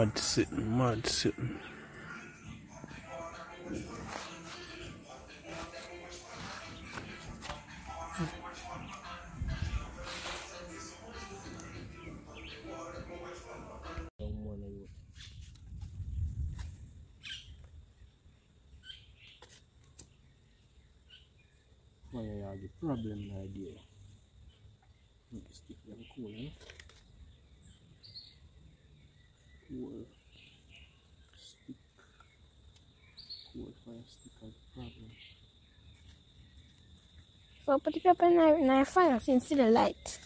Mud sitting, mud sitting. Why you the problem idea? Make the stick them cool, eh? Cool stick. Cool fire stick has the problem. So put the paper in the, in the fire since see the light.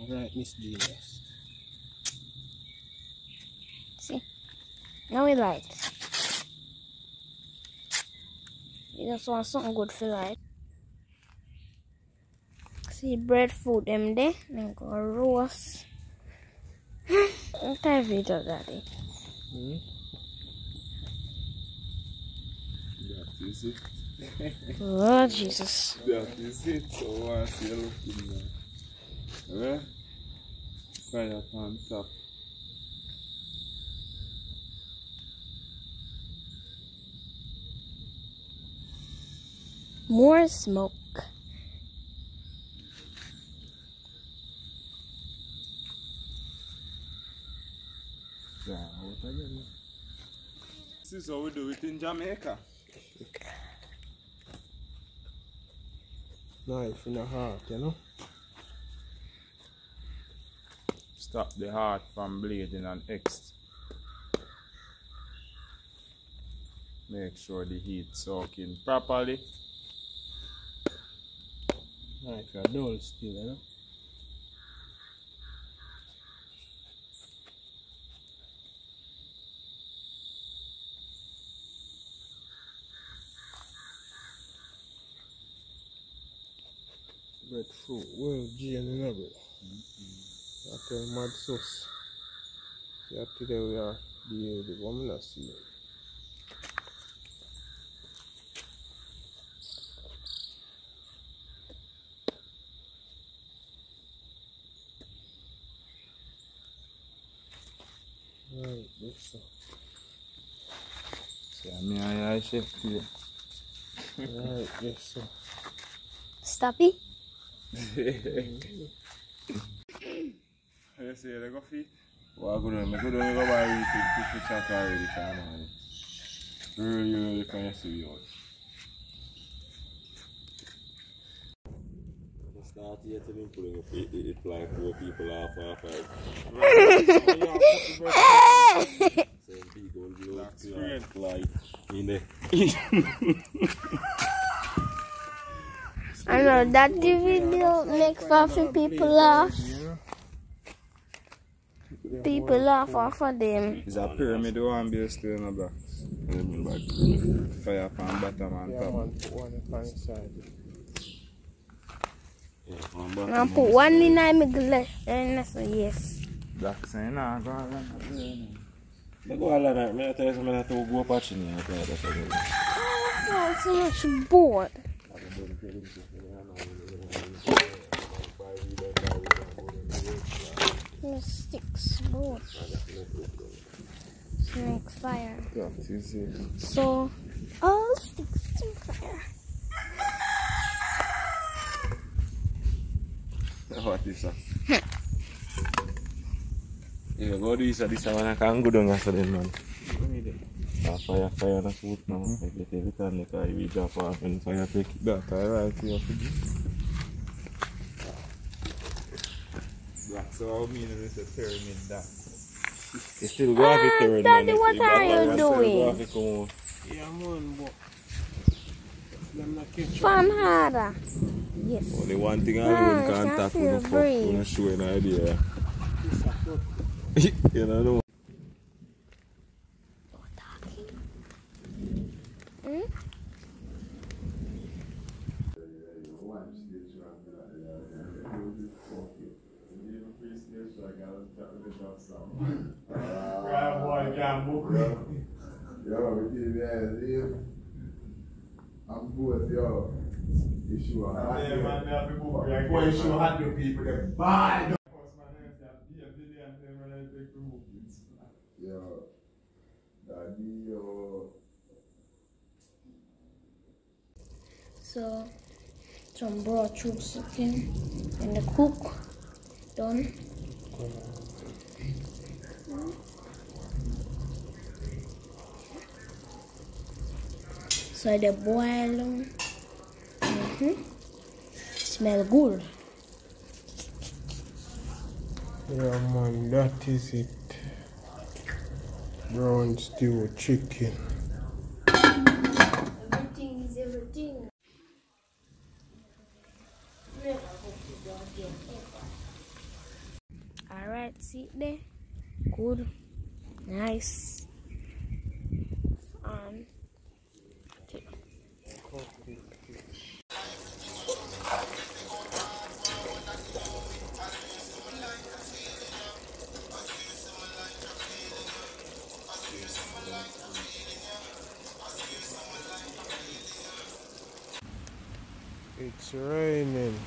Alright, Miss Genius. See? Now we light. You just want something good for light. See breadfruit them there. Then go roast. Não tem vídeo dali. Hm? Oh, Jesus. That is it. Oh, I see a looking man. Huh? Fire on top. More smoke. This is how we do it in Jamaica. Knife in the heart, you know? Stop the heart from bleeding and X. Make sure the heat soak in properly. Knife a dull still, you know? fruit well drained in a mad sauce. So after that we are the the woman see. See, Adesso go fi. Wagodome, godome go ba yi ti ti chaka yi ka man. Really, really fancy yours. start here to me pulling up it, it, it like four people off off right. Same people, like, like, like, in there. I know that the video make fun for people laugh. People laugh off of them. It's a pyramid one base still in a box. Fire pan bottom and Yeah, top. one, one on the side. yeah, from back I put one in my glass and that's a yes. Black saying, nah, go on. Me go all night, me tell you something that to go patching here. I tell you that again. Oh, so much bored. mystics boat snake fire. Yeah, so all sticks to fire. What is that Iya, gue bisa di sana kanggu dong ngasalin man. Saya saya nasut nama. Saya kita kita kayak gitu kan, ya, apa dan saya pikir kayak lagi Black, so how mean is this a pyramid that? You still go have it turn, Daddy, man. what are you and still go doing? have it come out. Yeah, man, but them not catch up. Harder. Yes. Only one thing I Ah, wouldn't I can contact feel with the fuck, breeze. wanna show an idea. This a foot. you know, no. Hmm? Yo, we did that, yeah. I'm bored, yo. You sure? Yeah, man, they have to book me Boy, sure had the people them bad. Yo, daddy, yo. So, some broth juice chicken and the cook done. So the boil. Mm-hmm. Smell good. Yeah, man, that is it. Brown stew chicken. It's raining.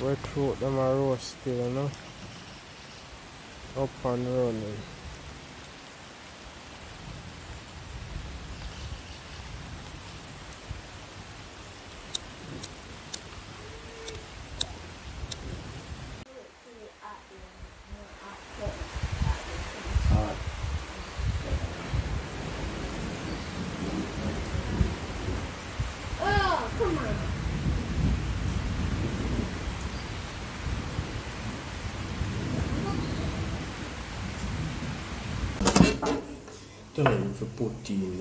Wet fruit them are roast still, you know. Up and running.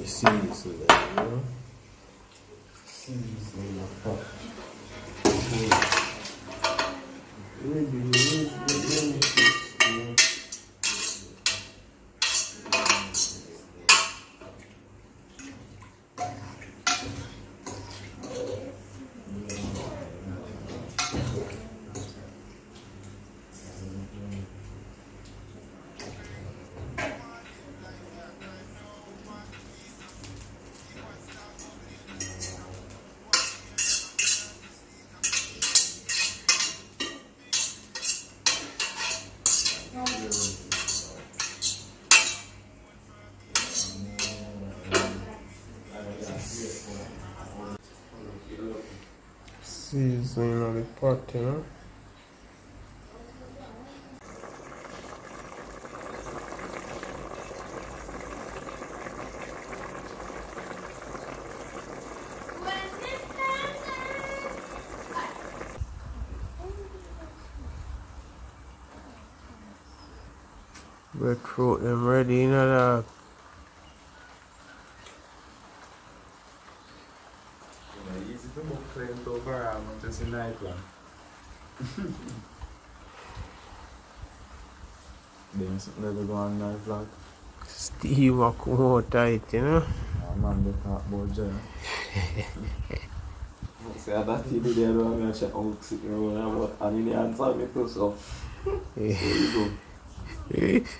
preciso, velho. Preciso, Pot, you know. Ready, you know. Easy to book claim to Barham just in Nightland. Then something that go on night vlog. Steam a come out tight, you know. Ah, man, they talk about Jaya. Say that he did there, I'm gonna check out sitting around about and he answer me too, so there you go.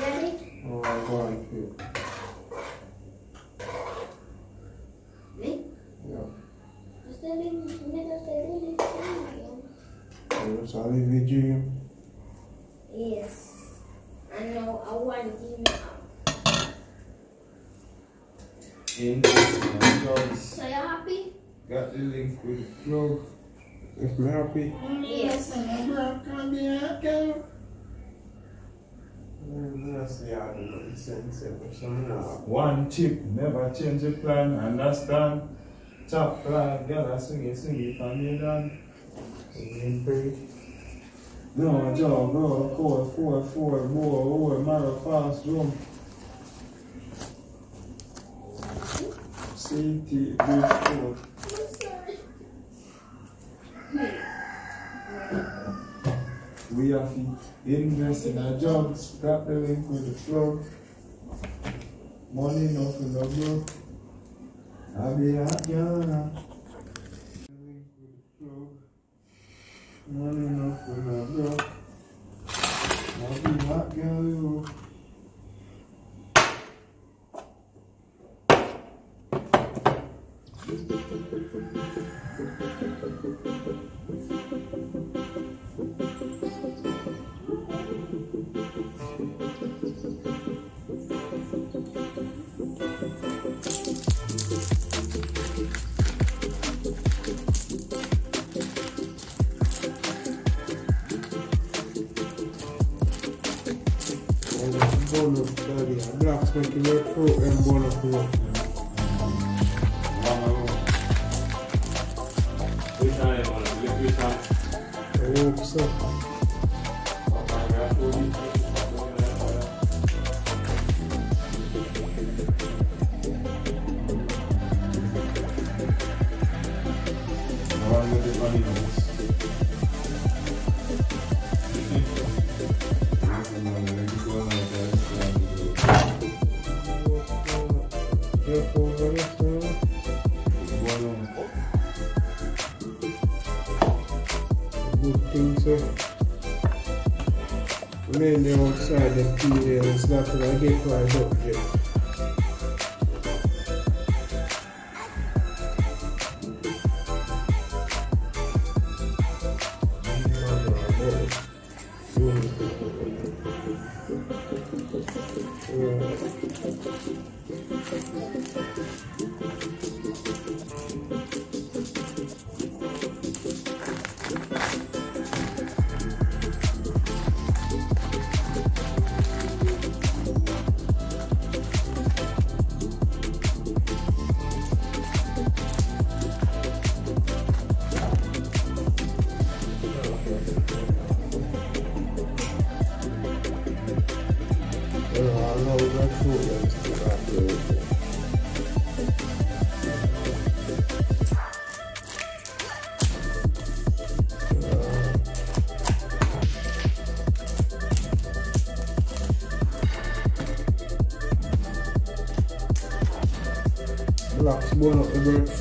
Ready? Oh, I go on too. Me? Yeah. Just tell me, never tell me. You just a live a dream. Yes. I know I want him out. Interesting, Jones. So you happy? Got the link with the plug. If me happy, Yes. that's the other nonsense ever. So now, One chip, never change the plan, understand? Chop plan, girl, I swing it, swing it, and you done. you breathe. No, Joe, go, four, four, four, boy, boy, marrow, fast, drum. CT, bridge, four. We have to invest in our jobs, got the with the plug. Money nothing no bro. I be a Ghana. Link with the plug. Money nothing no bro. Money That girl, you. 28 en bola jugó. Vamos. Güey, sabe, güey, sabe. ちょっと待って。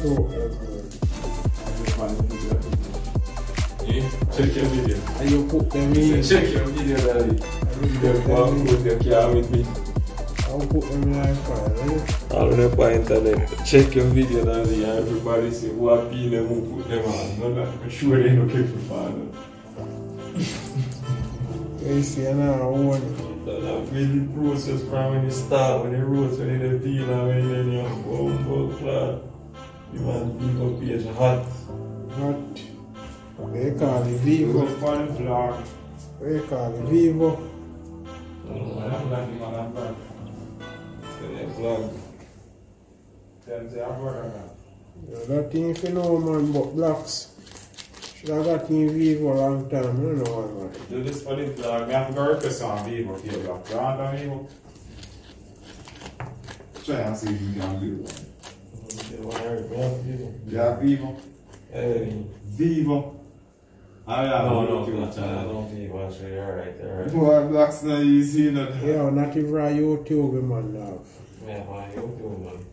Up the breadfruit. Yeah, Check your video. And you put them in. Check your video, daddy. And you You put walk them in. with your car with me. I'll put them in high five, right? All on the internet. Check your video, daddy. And everybody say, who are them who put them on. No, I'm sure they don't care for fun. You see, and I want it. That really process from when you start, when you roast, when you peel, and when you your bumbo clad. You man, big up page hot. Hot. They call it It was Vevo. a fun vlog. They call it Vevo. I'm not even on that. So they vlog. I'm working on that. You know, that thing if you know man, but blocks. Should have got in Vevo a long time. I don't know why, man. Do this for the vlog. Me have to go request on Vevo for your vlog. You want on Vevo? Try and see if you can do it. They want to hurt me up, people. You have Vevo? Hey. Vevo. I have No, a no, YouTube I don't think you actually, you're right, you're right. Boy, blocks not easy, you know. Yeah, not even a YouTube man have. Yeah, man, you do, man.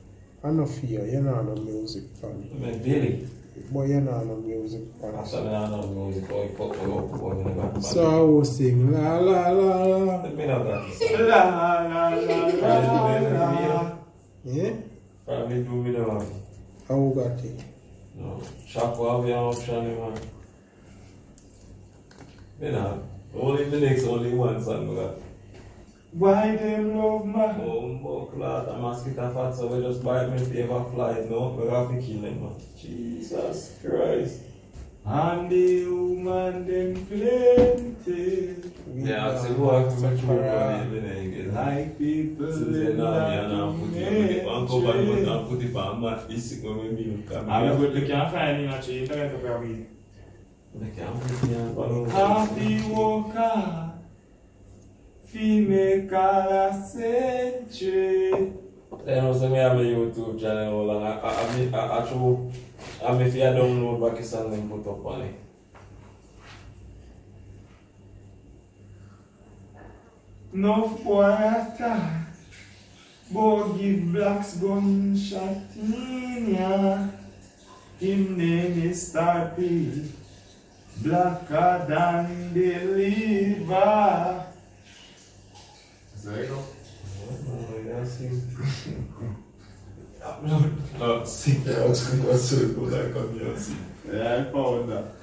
I no fear, you're not no music fan. I mean, Billy. But you're not no music fan. After me, I know music, boy, fuck me up, boy, me never. So I was sing la la la la. Let me not that. La la la la la. Yeah? Probably do me the one. How got it? No. Shop will have your option, man. Me not. Only the next, only one song we got. Why them love my Oh, fuck, lad, a mosquito fat, so we just buy me favor fly. No, we have to kill him, man. Jesus Christ. And the woman them plenty Yeah, c'est moi qui me trouve pas les like people in Happy woka Fine kala seche Eu não sei minha minha YouTube channel lá, a a a a a a a a a a a a a a No Boy give blacks gun shatinia. Him name is Tarpy, blacker than the liver. There you go. Oh, see, yeah, I was going to go I'm the Yeah, I found that.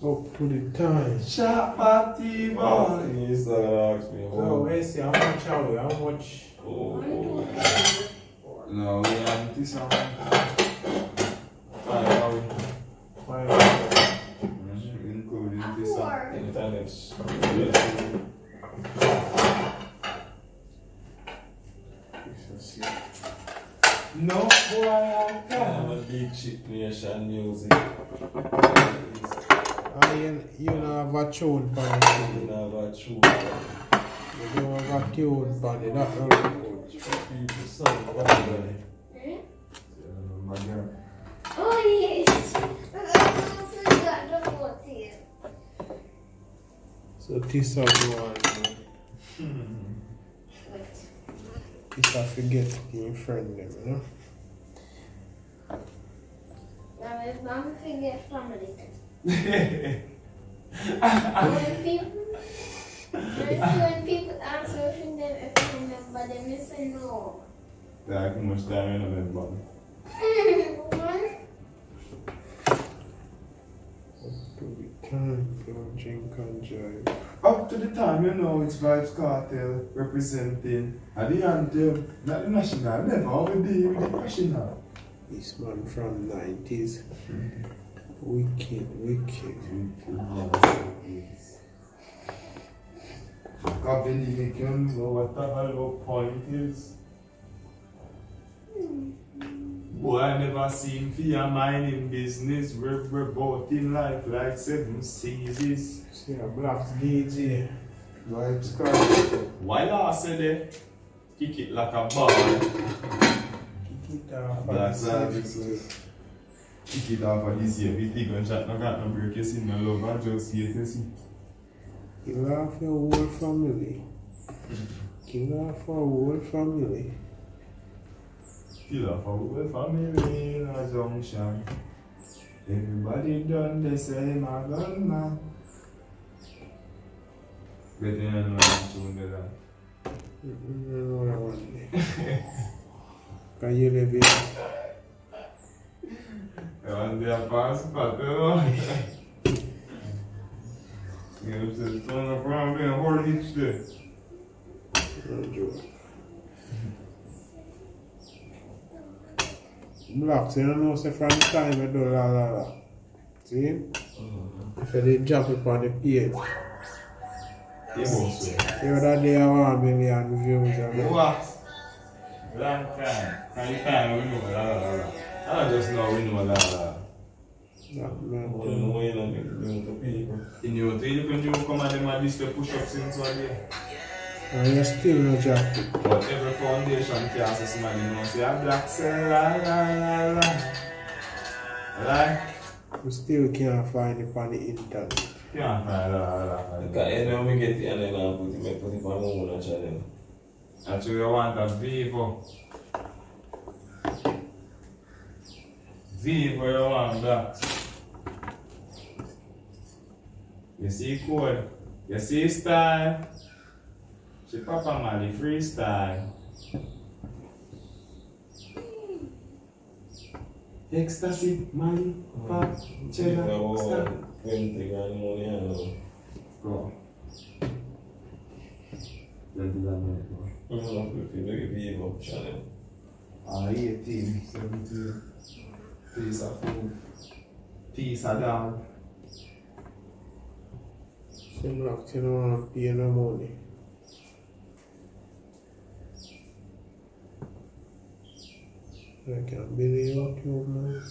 Sopulitan. Chapati não You started asking me. Oh, wait, see, how much are we? How much? Oh. No, we have this one. Five, are we? Five. Including this one. Anytime it's. No, boy, I'm a big chip nation music. Have a tune for it. That will good. People song everybody. My girl. Oh, yes. I got the boat here. So this is one. This I forget your friend them, you know? Now, if I'm forget family. When people, when, when people ask me if them if I remember them, they say no. Like, how much time you remember? One, To be time for drink and drive. Up to the time, you know, it's Vibes Cartel representing at the anthem, not the national, never over there with the national. This man from 90s. Wicked, wicked. Copy the make you know what the hollow point is. Boy, I never seen fear mining business. We're, we're both in life like seven seas. See a black DJ. Vibes Cartel. While I said it, kick it like a ball. Kick it off. Black services. kick it off of this year with the gunshot knock out and break your sin and love and just hate your sin. Kill off your whole family. Kill off your whole family. Kill off your whole family in a junction. Everybody done the same a gunman. Better you know that tune the land. You know that one day. Can you live it? Ewan de apas pate do. Yon se son apran ben hor hiç de. Blok se yon nou se fran di time e do la la la. Si? Se di jump upon di page. Yon da de a 1 million views. Waks. Long time. Fran di time we do la la la la. I don't just know we know that. In your three, you can do come at them at least the push ups in so there. And you still no jack. But every foundation class is man, you know, say a black cell, la la la la. Right? We still can't find it on the internet. Can't find la la la. Look at it when we get it and then I'll put it, put it on my own channel. That's what you want, a vivo. vivo eu ando. E assim cor, e assim style. Tipo Se papa mali freestyle. Ecstasy, mali, pá, chega. Pronto. Dentro da minha Eu não prefiro vivo, Chanel. Aí, time, você é. Piece of food. Piece of dog. Some blocks, you don't want to pay no money. I can't believe YouTube, man.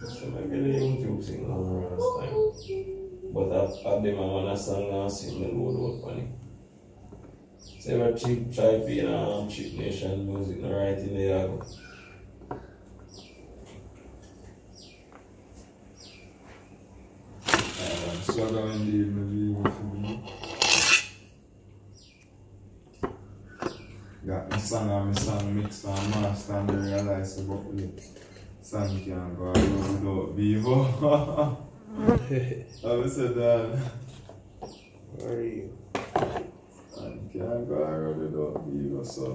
So I get a YouTube thing on last time. But I, I them a man a song and sing the load out on it. So ever cheap try to be in a cheap nation music no right in there go. Mwen li yon fubi. Gat mi san an mi san mix an mas an de realay se bok li. San ki an gwa yon do bivo. A mi se dan. Wari. San ki an gwa yon do bivo so.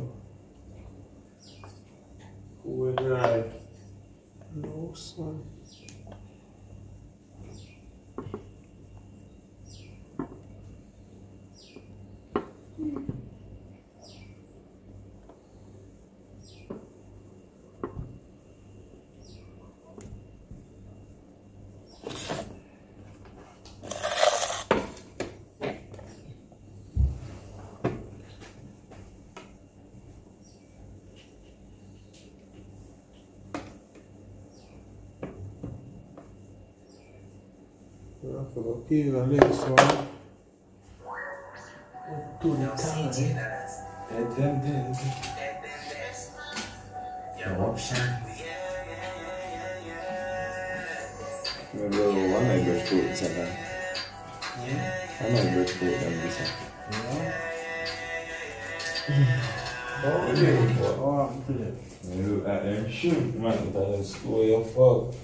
Kou e dry. No son. Jag får gå och pila lite så. Men då var man ju fruit sen där. Han har ju fruit den liksom. Ja, det är bra. Ja, det. Men du är en sjuk man. Vänta, det står jag fuck.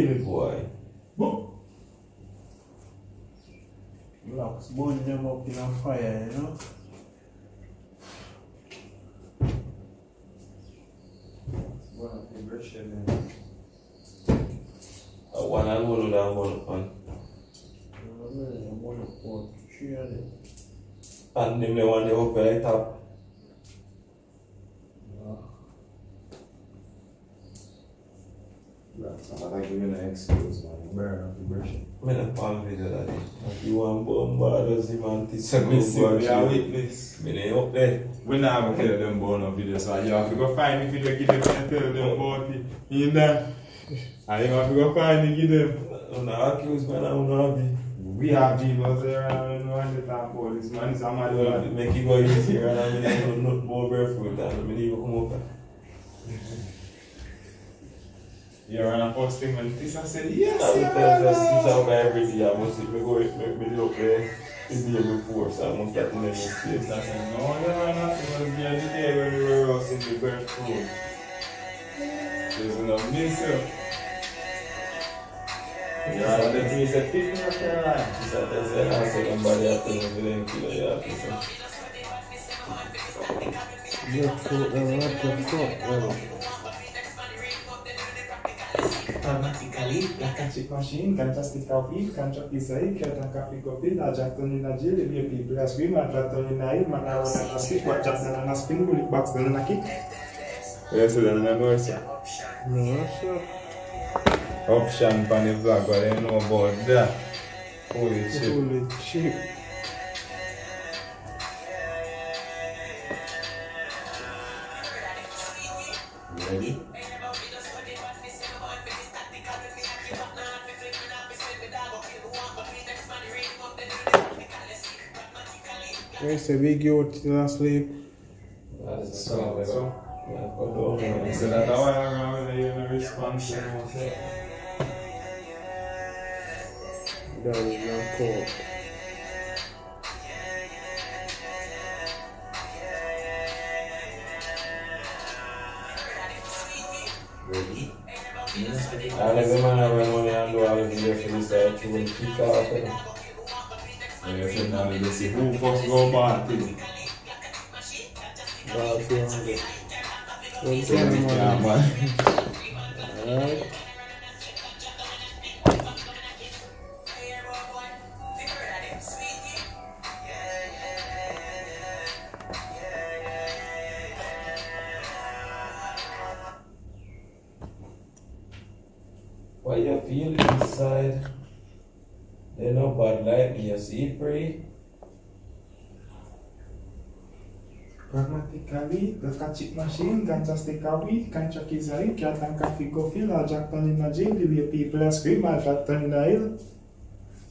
che mi vuoi? Boh. Lock, burn them up in a fire, you know? One of the brush them. I want to go to that monopon. I want to go to that monopon. you're gonna expose, man. You burn up the brush. I'm in a palm video that day. If you want bombard us, you want to submissive, you are witness. Me dey up there. We not have a tell them about no video, so you have to go find the video, give them and tell them about it. You know? And you have to go find it, give them. I'm not accused, man. I'm not happy. We have videos there and we want to talk about this, man. Somebody will make it go easier and I'm not more barefoot and I'm not even come up. Yaran aposting men fis a se, yes yaran! Si sa ou ka evri di a monsi, me go ek mek me lope, e diye me fwors a monsi ati men yon se. Sa se, no yaran aposting men di dey when we were us eh? in the birth room. Se se nou min se. Yaran dek mi se, pik mi ati yaran. Si sa te se, an se yon body ati men vilen kilo yaran ki se. Yo, so, yaran, eh? what the fuck, yaran? Lakan cik masin, kanca sti kawi, kanca pisai, kanca kopi, lajak toni najil, lebih lebih belas wi, matra toni nair, mana wana nasi, bulik baks dana naki. Ya sudah nana nuesya. Nuesya. Option pani vlog, wale no boda. Holy shit. Holy shit. next video translate. That is the song, so. Yeah, so that's how I remember the universe function was it. That is not cool. Really? Yeah. And as a man, I went on and do all the videos for this, I actually kicked out of it. E se nan mi desi pou fos go bati. Bati an de. An se mi kya man. Alright. They nobody like me, you see, pray. Grammatically, the Kachik machine, Ganjas Tekawi, Kanchaki Zai, Kyatan Kafi Kofil, Al Jaktan maji Lilia People Scream, Al Jaktan Nail.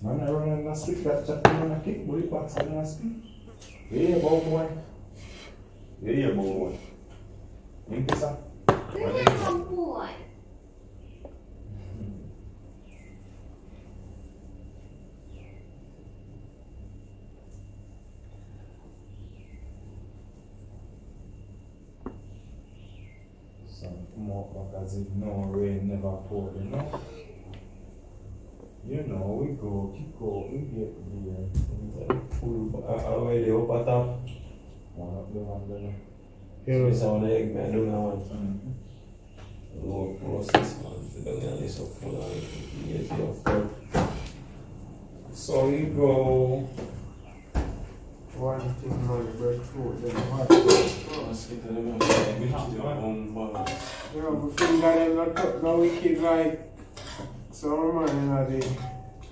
mana orang run and sleep, that Jaktan Nakik, Bully Pats and Iya Yeah, boy, iya Yeah, boy. Thank you, sir. Boy. As if no rain never poured, you know? You know, we go, kick out, we get there. Full, uh, uh, where they top. One up the one there. Yeah. This one egg man do now one. Low process man. So don't get this up full of it. Get your foot. So you go one thing on breadfruit, then what? Let's get to the man. We have to own bar. You know, my finger them not cut no wicked like some man in the thing,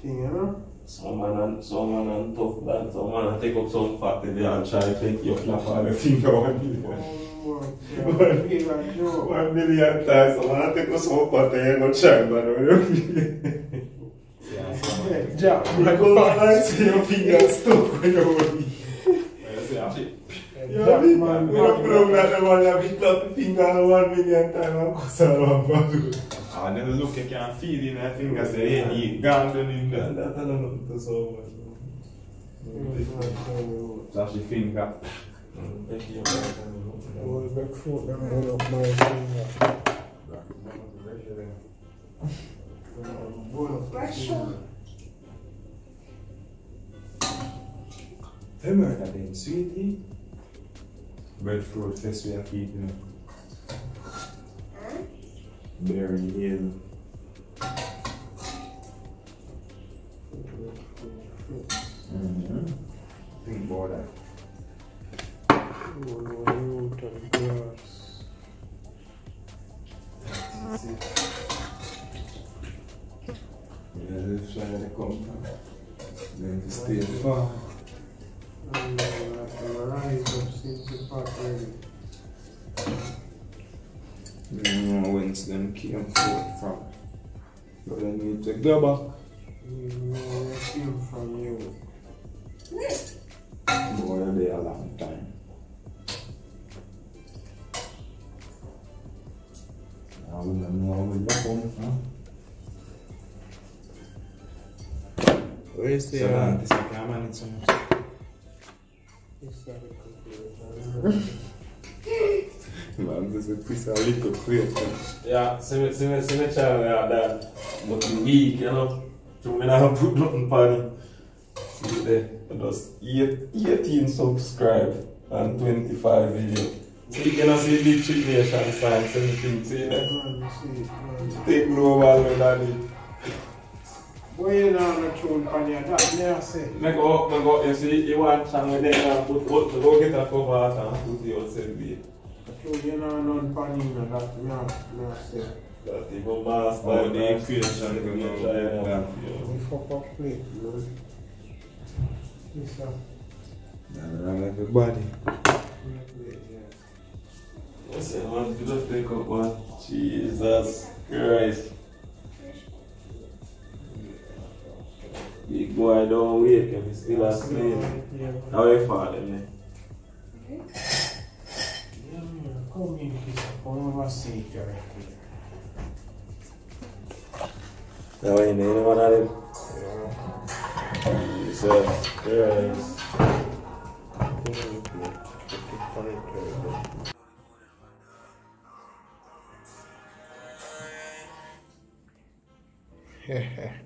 you know? Some man and some man and tough that. Some man and take up some fat in there and try to take your flap on the finger one million. Oh. Yeah, feel like no. One million times. Some man take up some fat and you go try man. Yeah, Jack, You go back and see your finger stuck when you hold Man, un program de valamit, fingára van minden tárban, kaszarban vadul. Á, de az look can feel in a finger, say, ennyi, gánda minden. De hát nem ott az olvas. Lási finga. Hol megfogom, hol a mai finga. Pressure. Tömörre én szűti, Bedford fez a equipe, né? Barry Hill. Uhum. Embora. Outra graça. Jesus, sai da compra. Deve ter. nie tak graba. from you. Boy, they are long time. Now we know where you're from, huh? Where is the... So, uh, this camera nicht so much. It's not a computer. Man, this is piece of liquor free. Ya, seme chan we a da, but you weak, you know. Chou men a ha put nothing pan. See there, just 18 subscribe and 25 video. So you cannot see the trick nation sign, seme thing, see there. Take global with that it. Boye nan an a choun pan ya, dat me a se. Mek o, mek o, you e see, you want chan we den an put, go get a cover at an put the outside way. You know, none pan in that, me I, me I say. That even master. Oh, the up everybody. up one. Jesus Christ. Big boy don't wake him, he's still asleep. How you yeah, man. Come comigo que esse pão não aceita. That way, Nana went at him. Yeah. He yeah.